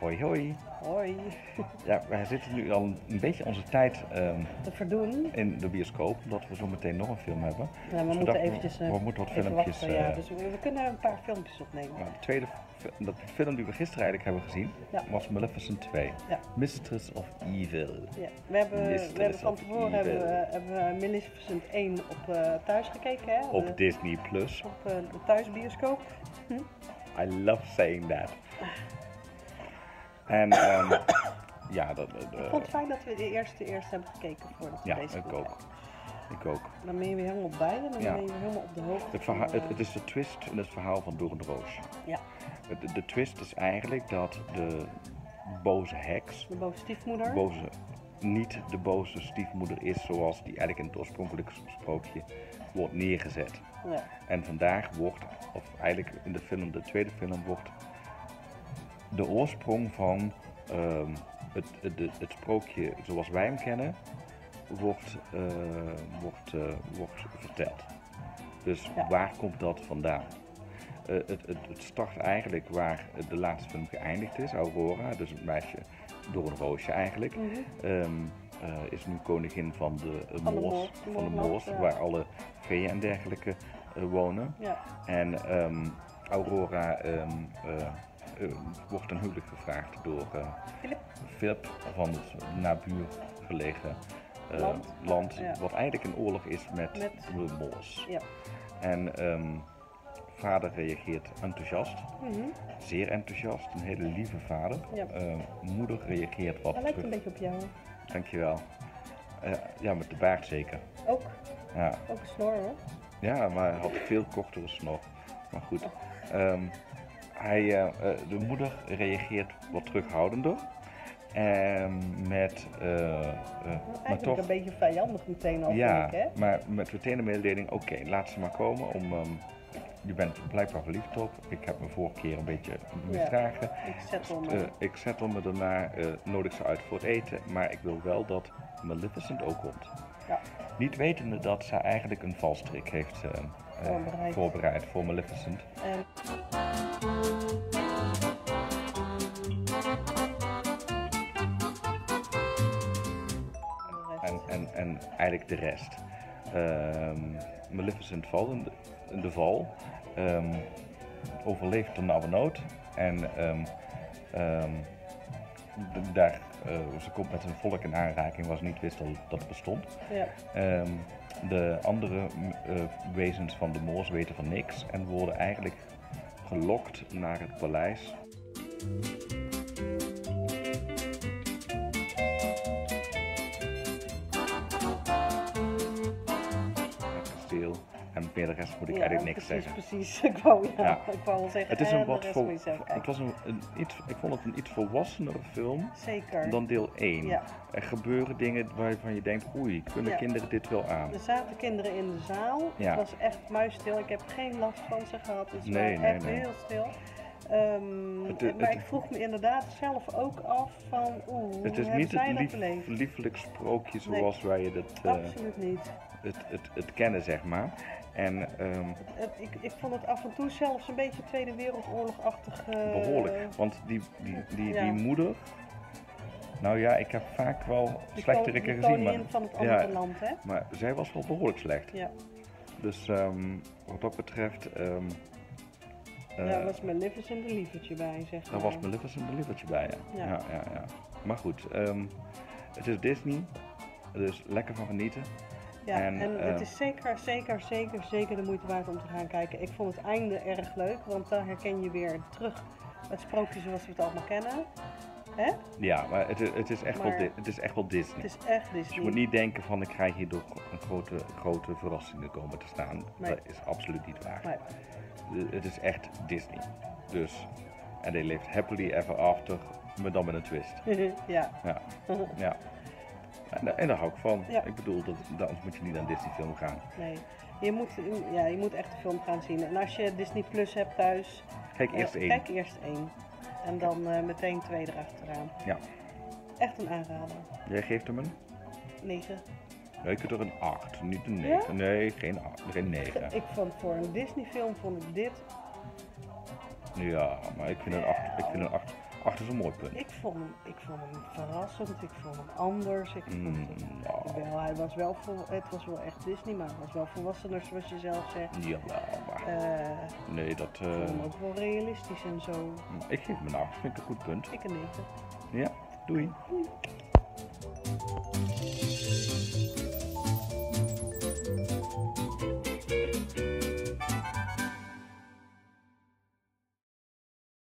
Hoi hoi. Hoi. Ja, wij zitten nu al een beetje onze tijd ehm, Te verdoen. in de bioscoop, omdat we zo meteen nog een film hebben. Ja, we Dus moeten eventjes eh, we moeten wat filmpjes... wachten. Ja, eh, dus we, we kunnen een paar filmpjes opnemen. nou, de tweede dat film die we gisteren eigenlijk hebben gezien, Ja. was Maleficent 2. Ja. Mistress of Evil. Ja, we hebben, we hebben van tevoren hebben we, hebben we Maleficent 1 op eh, thuis gekeken. Hè? Op De- Disney+. Plus. op eh, de thuisbioscoop. I love saying that. En ehm, ja, dat, Ik vond het fijn dat we de eerste eerst hebben gekeken voordat we ja, deze ik ook. Ik ook. Dan ben je weer helemaal bij en dan Ja. ben je weer helemaal op de hoogte. Het, verhaal, het, eh, het is de twist in het verhaal van Door een Roos. Ja, De, de twist is eigenlijk dat de boze heks, de boze stiefmoeder. boze, niet de boze stiefmoeder is zoals die eigenlijk in het oorspronkelijke sprookje wordt neergezet. ja. En vandaag wordt, of eigenlijk in de film, de tweede film, wordt de oorsprong van ehm, het, het, het, het sprookje zoals wij hem kennen, wordt, eh, wordt, eh, wordt verteld. Dus Ja. waar komt dat vandaan? Eh, het, het, het start eigenlijk waar de laatste film geëindigd is, Aurora, dus het meisje door een roosje eigenlijk. Mhm. Ehm, eh, is nu koningin van de Moors, van de Moors, ja. waar alle feeën en dergelijke wonen. ja. En ehm, Aurora wordt een huwelijk gevraagd door eh, Philip. Philip van het nabuurgelegen eh, Land. land, Ja. wat eigenlijk in oorlog is met, Met- de Moors. Ja. En ehm, vader reageert enthousiast, Mhm. zeer enthousiast, een hele lieve vader. Ja. Eh, moeder reageert wat Hij lijkt een beetje op jou. Dankjewel. Eh, ja, met de baard zeker. Ook, Ja. ook een snor hoor. Ja, maar hij had veel kortere snor. Maar goed. Ehm, hij, eh, eh, de moeder reageert wat terughoudender. En met, eh, eh, maar toch, een beetje vijandig meteen al, ja, ik, hè? maar met meteen de mededeling, oké, laat ze maar komen. Om, ehm, je bent blijkbaar verliefd op. Ik heb me vorige keer een beetje misdragen. Ik zet hem. Eh, ik zet me daarna, nodig ze uit voor het eten. Maar ik wil wel dat Maleficent ook komt. ja. Niet wetende dat zij eigenlijk een valstrik heeft Voorbereid. voorbereid voor Maleficent. En En, en, en eigenlijk de rest. Ehm, Maleficent valt in de, in de val. Ehm, overleeft de nauwe nood. En ehm, daar, eh, ze komt met een volk in aanraking waar ze niet wist dat dat het bestond. Ja. De andere eh, wezens van de Moors weten van niks en worden eigenlijk gelokt naar het paleis. Meer de rest moet ik Ja, eigenlijk niks precies, zeggen. Precies, ik wou, ja, Ja. ik wou wel zeggen. Het is en een de wat vol, het was een, een iets, ik vond het een iets volwassenere film Zeker. dan deel 1. Ja. Er gebeuren dingen waarvan je denkt, oei, kunnen kinderen dit wel aan? Er zaten kinderen in de zaal. Ja. Het was echt muisstil. Ik heb geen last van ze gehad. Het was nee, echt nee. heel stil. Ehm, Het- maar ik vroeg me inderdaad zelf ook af van oeh, Het is niet het dat lief, sprookje Nee. zoals wij het, eh, Absoluut niet. het, het, het kennen, zeg maar. En ehm, ik, ik vond het af en toe zelfs een beetje Tweede Wereldoorlog-achtig. eh, behoorlijk. Want die, die, die, ja. die moeder. Nou ja, ik heb vaak wel slechterikken gezien. Maar, van het andere ja, land, hè? maar zij was wel behoorlijk slecht. Ja, Dus ehm, wat dat betreft. ehm eh, daar was Maleficent een lievertje bij, zeg daar maar. was Maleficent een lievertje bij. Ja. Ja. Ja. Ja, ja, Maar goed, het is Disney. Dus lekker van genieten. Ja, En, en, eh, het is zeker, zeker, zeker, zeker de moeite waard om te gaan kijken. Ik vond het einde erg leuk, want daar herken je weer terug het sprookje zoals we het allemaal kennen. Hè? Ja, maar het, is- het, is, echt wel, Maar- het is echt wel Disney. Het is echt Dus je Disney. moet niet denken van ik krijg hierdoor een grote, grote verrassingen komen te staan. Nee. Dat is absoluut niet waar. Nee. Het is echt Disney. Dus, en they lived happily ever after, maar dan met een twist. ja. Ja, ja. En, daar- en daar hou ik van. Ja. Ik bedoel, dat, anders moet je niet naar een Disney film gaan. Nee. Je moet, ja, je moet echt de film gaan zien. En als je Disney Plus hebt thuis, Kijk eh, eerst één. kijk eerst één. En dan eh, meteen twee erachteraan. Ja. Echt een aanrader. Jij geeft hem een? 9. Nee, ik heb er een 8, niet een 9. Nee, geen 8, geen 9. Ik vond voor een Disney film vond ik dit. Ja, maar ik vind een 8, ik vind een 8, 8 is een mooi punt. Ik vond hem, ik vond hem verrassend, ik vond hem anders. Ik vond Mm, nou, wel, hij was wel vol, het was wel echt Disney, maar hij was wel volwassener zoals je zelf zegt. jawel, maar Eh, nee, dat... ik vond hem eh, ook wel realistisch en zo. ik geef me nou, vind ik een goed punt. Ik een negen. Ja, doei.